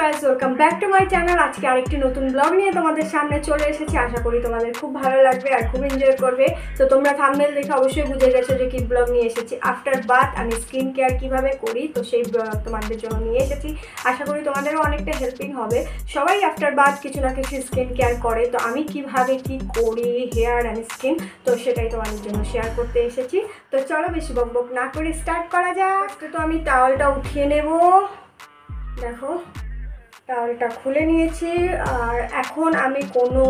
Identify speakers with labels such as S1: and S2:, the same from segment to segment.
S1: Guys welcome back to my channel আজকে আরেকটি নতুন ব্লগ নিয়ে তোমাদের সামনে চলে এসেছি। আশা করি তোমাদের খুব ভালো লাগবে আর খুব এনজয় করবে। তো তোমরা থাম্বনেল দেখে অবশ্যই বুঝে গেছো যে কি ব্লগ নিয়ে এসেছি। আফটার বাথ আমি স্কিন কেয়ার কীভাবে করি, তো সেই তোমাদের জন্য নিয়ে এসেছি। আশা করি তোমাদেরও অনেকটা হেল্পিং হবে। সবাই আফটার বাথ কিছু না কিছু স্কিন কেয়ার করে। তো আমি কীভাবে কি করি হেয়ার অ্যান্ড স্কিন তো সেটাই তোমাদের জন্য শেয়ার করতে এসেছি। তো চলো বেশি বক বক না করে স্টার্ট করা যাক। তো আমি টাওয়ালটা উঠিয়ে নেব। দেখো। টাওয়ালটা খুলে নিয়েছি। আর এখন আমি কোনো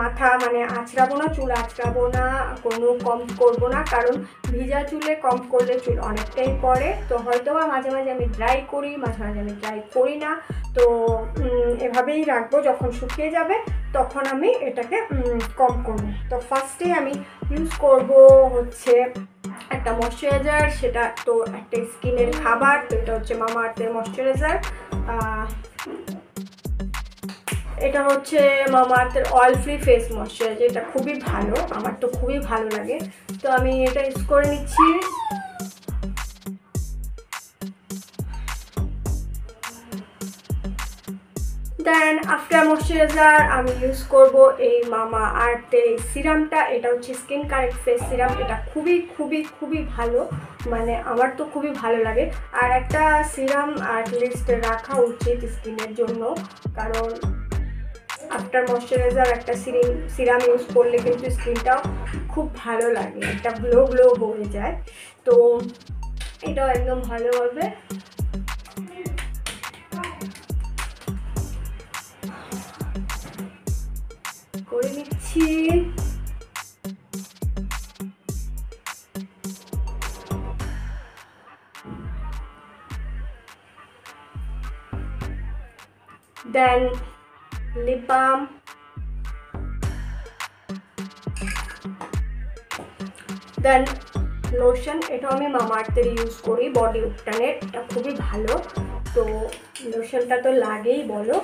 S1: মাথা মানে আঁচড়াবো না, চুল আঁচড়াবো না, কোনো কম করব না, কারণ ভিজা চুলে কম করলে চুল অনেকটাই পড়ে। তো হয়তো বা মাঝে মাঝে আমি ড্রাই করি, মাঝে মাঝে আমি ড্রাই করি না। তো এভাবেই রাখব, যখন শুকিয়ে যাবে, তখন আমি এটাকে কম করব। তো ফার্স্টে আমি ইউজ করব হচ্ছে একটা ময়শ্চারাইজার সেটা তো একটা স্কিনের খাবার, তো এটা হচ্ছে মামা আর্থের ময়শ্চারাইজার এটা হচ্ছে মামা আর্থের অয়েল ফ্রি ফেস ময়শ্চারাইজার এটা খুবই ভালো, আমার তো খুবই ভালো লাগে। তো আমি এটা ইউজ করে নিচ্ছি। দেন আফটার ময়শ্চারাইজার আমি ইউজ করব এই মামা আর্থের এই সিরামটা, এটা হচ্ছে স্কিন কারেক্ট ফেস সিরাম, এটা খুবই খুবই খুবই ভালো মানে আমার তো খুবই ভালো লাগে। আর একটা সিরাম অ্যাটলিস্ট রাখা উচিত স্কিনের জন্য, কারণ আফটার ময়শ্চারাইজার, একটা সিরিম, সিরাম ইউজ করলে কিন্তু স্কিনটাও খুব ভালো লাগে, একটা গ্লো গ্লো হয়ে যায়। তো এটাও একদম ভালো হবে। করে নিচ্ছি। দেন লিপ বাম দেন লোশন এটা আমি মামার্থের ইউজ করি বডি উপটানের এটা খুবই ভালো। তো লোশনটা তো লাগেই, বলো।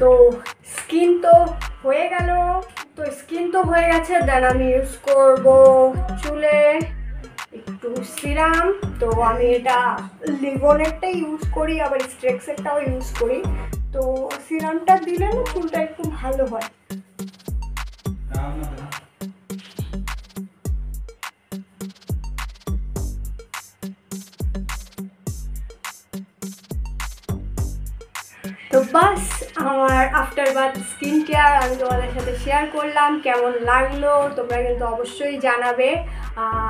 S1: তো স্কিন তো হয়ে গেল। তো স্কিন তো হয়ে গেছে দেন আমি ইউজ করব চুলে একটু সিরাম তো আমি এটা লিভনেরটা ইউজ করি, আবার স্ট্রেক্সেরটাও ইউজ করি। তো সিরামটা দিলে না চুলটা একটু ভালো হয়। তো বাস আমার আফটার বাথ স্কিন কেয়ার আমি তোমাদের সাথে শেয়ার করলাম, কেমন লাগল তোমরা কিন্তু অবশ্যই জানাবে।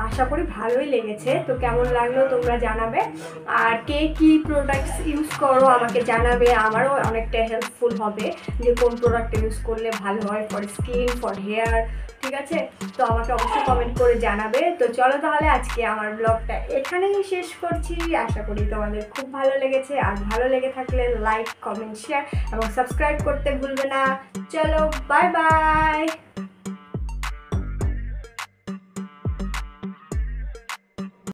S1: আশা করি ভালোই লেগেছে, তো কেমন লাগল তোমরা জানাবে। আর কে কি প্রোডাক্টস ইউজ করো আমাকে জানাবে, আমারও অনেকটা হেল্পফুল হবে যে কোন প্রোডাক্ট ইউজ করলে ভালো হয় ফর স্কিন ফর হেয়ার ঠিক আছে? তো আমাকে অবশ্যই কমেন্ট করে জানাবে। তো চলো তাহলে আজকে আমার ব্লগটা এখানেই শেষ করছি। আশা করি তোমাদের খুব ভালো লেগেছে। আর ভালো লেগে থাকলে লাইক কমেন্ট শেয়ার এবং সাবস্ক্রাইব করতে ভুলবে না। চলো বাই বাই